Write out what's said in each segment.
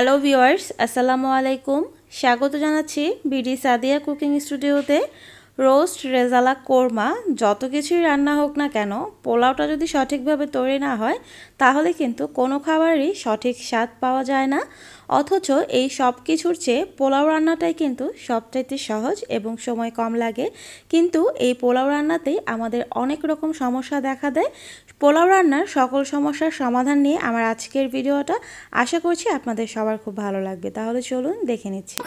Hello viewers আসসালামু আলাইকুম। স্বাগত জানাচ্ছি বিডি সাদিয়া কুকিং স্টুডিওতে। রোস্ট রেজালা কোরমা, যত কিছুই রান্না হোক না কেন, পোলাওটা যদি সঠিকভাবে তৈরি না হয়, তাহলে কিন্তু কোনো খাবারই সঠিক স্বাদ পাওয়া যায় না। অথচ এই সব কিছুর চেয়ে পোলাও রান্নাটাই কিন্তু সবচাইতে সহজ এবং সময় কম লাগে। কিন্তু এই পোলাও রান্নাতেই আমাদের অনেক রকম সমস্যা দেখা দেয়। পোলাও রান্নার সকল সমস্যার সমাধান নিয়ে আমার আজকের ভিডিওটা আশা করছি আপনাদের সবার খুব ভালো লাগবে। তাহলে চলুন দেখে নিচ্ছি।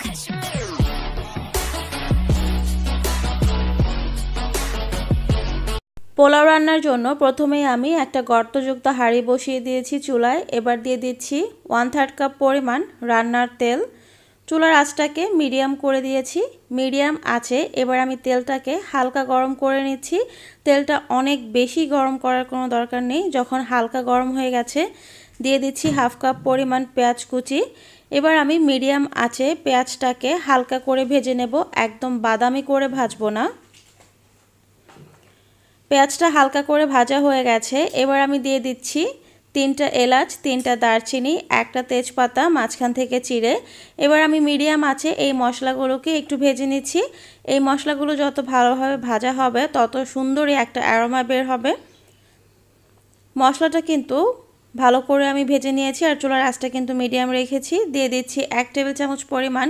পোলাও রান্নার জন্য প্রথমেই আমি একটা গর্তযুক্ত হাঁড়ি বসিয়ে দিয়েছি চুলায়। এবার দিয়ে দিচ্ছি ওয়ান থার্ড কাপ পরিমাণ রান্নার তেল। চুলার আঁচটাকে মিডিয়াম করে দিয়েছি। মিডিয়াম আছে, এবার আমি তেলটাকে হালকা গরম করে নিচ্ছি। তেলটা অনেক বেশি গরম করার কোনো দরকার নেই, যখন হালকা গরম হয়ে গেছে। দিয়ে দিচ্ছি হাফ কাপ পরিমাণ পেঁয়াজ কুচি। এবার আমি মিডিয়াম আছে, পেঁয়াজটাকে হালকা করে ভেজে নেব। একদম বাদামি করে ভাজবো না। পেঁয়াজটা হালকা করে ভাজা হয়ে গেছে। এবার আমি দিয়ে দিচ্ছি তিনটা এলাচ, তিনটা দারচিনি, একটা তেজপাতা, মাঝখান থেকে চিড়ে। এবার আমি মিডিয়াম আছে এই মশলাগুলোকে একটু ভেজে নিচ্ছি। এই মশলাগুলো যত ভালোভাবে ভাজা হবে, তত সুন্দরই একটা অ্যারোমা বের হবে। মশলাটা কিন্তু ভালো করে আমি ভেজে নিয়েছি আর চুলার আঁচটা কিন্তু মিডিয়াম রেখেছি। দিয়ে দিচ্ছি এক টেবিল চামচ পরিমাণ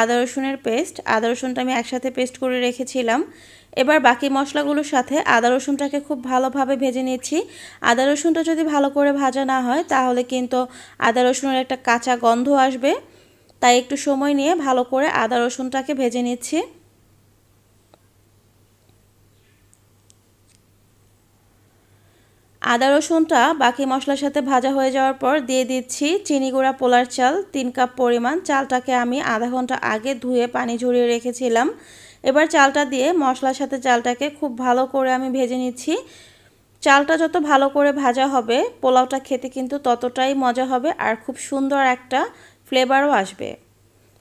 আদা রসুনের পেস্ট। আদা রসুনটা আমি একসাথে পেস্ট করে রেখেছিলাম। এবার বাকি মশলাগুলোর সাথে আদা রসুনটাকে খুব ভালোভাবে ভেজে নিচ্ছি আদা রসুনটা যদি ভালো করে ভাজা না হয়, তাহলে কিন্তু আদা রসুনের একটা কাঁচা গন্ধ আসবে। তাই একটু সময় নিয়ে ভালো করে আদা রসুনটাকে ভেজে নিচ্ছি। আদা রসুনটা বাকি মশলার সাথে ভাজা হয়ে যাওয়ার পর দিয়ে দিচ্ছি চিনি গুঁড়া পোলার চাল, তিন কাপ পরিমাণ। চালটাকে আমি আধা ঘণ্টা আগে ধুয়ে পানি ঝরিয়ে রেখেছিলাম। এবার চালটা দিয়ে মশলার সাথে চালটাকে খুব ভালো করে আমি ভেজে নিচ্ছি। চালটা যত ভালো করে ভাজা হবে, পোলাওটা খেতে কিন্তু ততটাই মজা হবে আর খুব সুন্দর একটা ফ্লেভারও আসবে।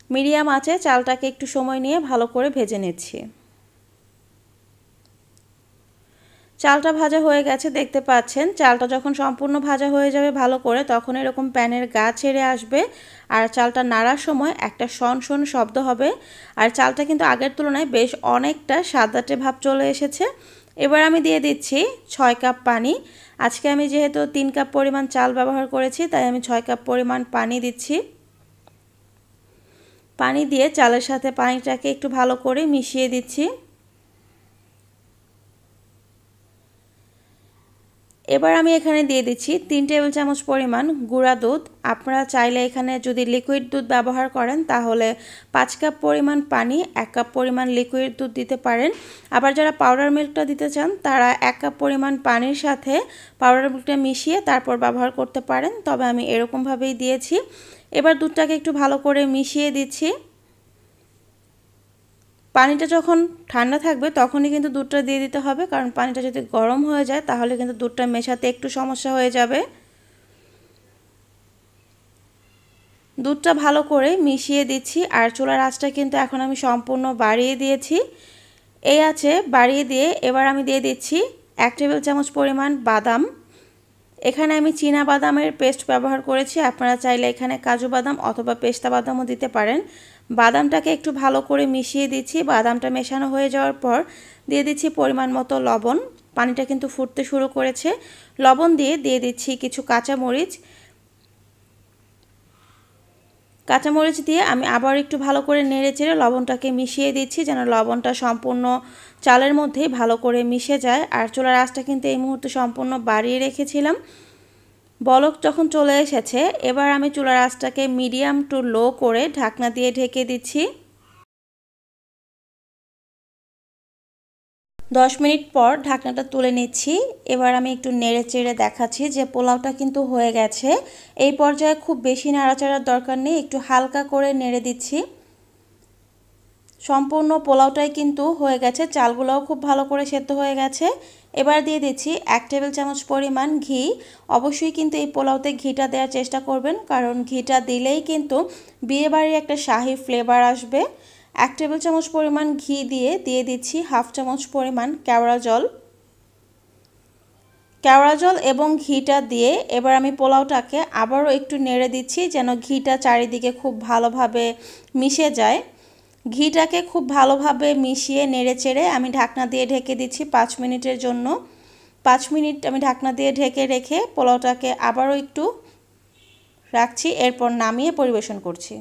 মিডিয়াম আছে চালটাকে একটু সময় নিয়ে ভালো করে ভেজে নিচ্ছি। চালটা ভাজা হয়ে গেছে, দেখতে পাচ্ছেন। চালটা যখন সম্পূর্ণ ভাজা হয়ে যাবে ভালো করে, তখন এরকম প্যানের গা ছেড়ে আসবে। আর চালটা নাড়ার সময় একটা শন শন শব্দ হবে। আর চালটা কিন্তু আগের তুলনায় বেশ অনেকটা সাদাটে ভাব চলে এসেছে। এবার আমি দিয়ে দিচ্ছি ছয় কাপ পানি। আজকে আমি যেহেতু তিন কাপ পরিমাণ চাল ব্যবহার করেছি, তাই আমি ছয় কাপ পরিমাণ পানি দিচ্ছি। পানি দিয়ে চালের সাথে পানিটাকে একটু ভালো করে মিশিয়ে দিচ্ছি। এবার আমি এখানে দিয়ে দিচ্ছি তিন টেবিল চামচ পরিমাণ গুঁড়া দুধ। আপনারা চাইলে এখানে যদি লিকুইড দুধ ব্যবহার করেন, তাহলে পাঁচ কাপ পরিমাণ পানি, এক কাপ পরিমাণ লিকুইড দুধ দিতে পারেন। আবার যারা পাউডার মিল্কটা দিতে চান, তারা এক কাপ পরিমাণ পানির সাথে পাউডার মিল্কটা মিশিয়ে তারপর ব্যবহার করতে পারেন। তবে আমি এরকমভাবেই দিয়েছি। এবার দুধটাকে একটু ভালো করে মিশিয়ে দিচ্ছি। পানিটা যখন ঠান্ডা থাকবে তখনই কিন্তু দুধটা দিয়ে দিতে হবে, কারণ পানিটা যদি গরম হয়ে যায় তাহলে কিন্তু দুধটা মেশাতে একটু সমস্যা হয়ে যাবে। দুধটা ভালো করে মিশিয়ে দিচ্ছি, আর চুলার আঁচটা কিন্তু এখন আমি সম্পূর্ণ বাড়িয়ে দিয়েছি। এই আছে বাড়িয়ে দিয়ে এবার আমি দিয়ে দিচ্ছি এক টেবিল চামচ পরিমাণ বাদাম। এখানে আমি চীনা বাদামের পেস্ট ব্যবহার করেছি, আপনারা চাইলে এখানে কাজু বাদাম অথবা পেস্তা বাদামও দিতে পারেন। বাদামটাকে একটু ভালো করে মিশিয়ে দিচ্ছি। বাদামটা মেশানো হয়ে যাওয়ার পর দিয়ে দিচ্ছি পরিমাণ মতো লবণ। পানিটা কিন্তু ফুটতে শুরু করেছে। লবণ দিয়ে দিয়ে দিচ্ছি কিছু কাঁচামরিচ। কাঁচামরিচ দিয়ে আমি আবার একটু ভালো করে নেড়ে চেড়ে লবণটাকে মিশিয়ে দিচ্ছি যেন লবণটা সম্পূর্ণ চালের মধ্যেই ভালো করে মিশে যায়। আর চুলার আঁচটা কিন্তু এই মুহূর্তে সম্পূর্ণ বাড়িয়ে রেখেছিলাম। বলক যখন চলে এসেছে, এবার আমি চুলার আঁচটাকে মিডিয়াম টু লো করে ঢাকনা দিয়ে ঢেকে দিচ্ছি। দশ মিনিট পর ঢাকনাটা তুলে নিচ্ছি। এবার আমি একটু নেড়ে চেড়ে দেখাচ্ছি যে পোলাওটা কিন্তু হয়ে গেছে। এই পর্যায়ে খুব বেশি নাড়াচাড়ার দরকার নেই, একটু হালকা করে নেড়ে দিচ্ছি। সম্পূর্ণ পোলাওটাই কিন্তু হয়ে গেছে। চালগুলোও খুব ভালো করে সেদ্ধ হয়ে গেছে। এবার দিয়ে দিচ্ছি এক টেবিল চামচ পরিমাণ ঘি। অবশ্যই কিন্তু এই পোলাওতে ঘিটা দেওয়ার চেষ্টা করবেন, কারণ ঘিটা দিলেই কিন্তু বিয়েবাড়ির একটা শাহি ফ্লেভার আসবে। এক টেবিল চামচ পরিমাণ ঘি দিয়ে দিয়ে দিচ্ছি হাফ চামচ পরিমাণ কেওড়া জল। কেওড়া জল এবং ঘিটা দিয়ে এবার আমি পোলাওটাকে আবারও একটু নেড়ে দিচ্ছি যেন ঘিটা চারিদিকে খুব ভালোভাবে মিশে যায়। ঘিটাকে খুব ভালোভাবে মিশিয়ে নেড়েচেড়ে আমি ঢাকনা দিয়ে ঢেকে দিচ্ছি পাঁচ মিনিটের জন্য। পাঁচ মিনিট আমি ঢাকনা দিয়ে ঢেকে রেখে পোলাওটাকে আবারও একটু রাখছি, এরপর নামিয়ে পরিবেশন করছি।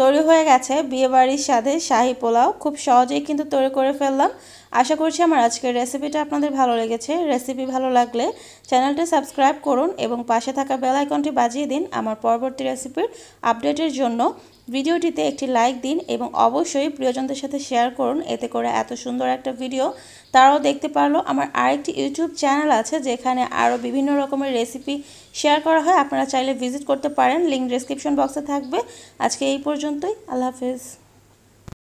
তৈরি হয়ে গেছে। বিয়েবাড়ির স্বাদে শাহি পোলাও। খুব সহজেই কিন্তু তৈরি করে ফেললাম। আশা করছি আমার আজকের রেসিপিটা আপনাদের ভালো লেগেছে। রেসিপি ভালো লাগলে চ্যানেলটি সাবস্ক্রাইব করুন এবং পাশে থাকা বেল আইকনটি বাজিয়ে দিন আমার পরবর্তী রেসিপির আপডেটের জন্য। ভিডিওটিতে একটি লাইক দিন এবং অবশ্যই প্রিয়জনদের সাথে শেয়ার করুন। এতে করে এত সুন্দর একটা ভিডিও তারাও দেখতে পারল। আমার আরেকটি ইউটিউব চ্যানেল আছে যেখানে আরও বিভিন্ন রকমের রেসিপি শেয়ার করা হয়। আপনারা চাইলে ভিজিট করতে পারেন। লিঙ্ক ডিসক্রিপশন বক্সে থাকবে। আজকে এই পর্যন্তই। আল্লাহ হাফেজ।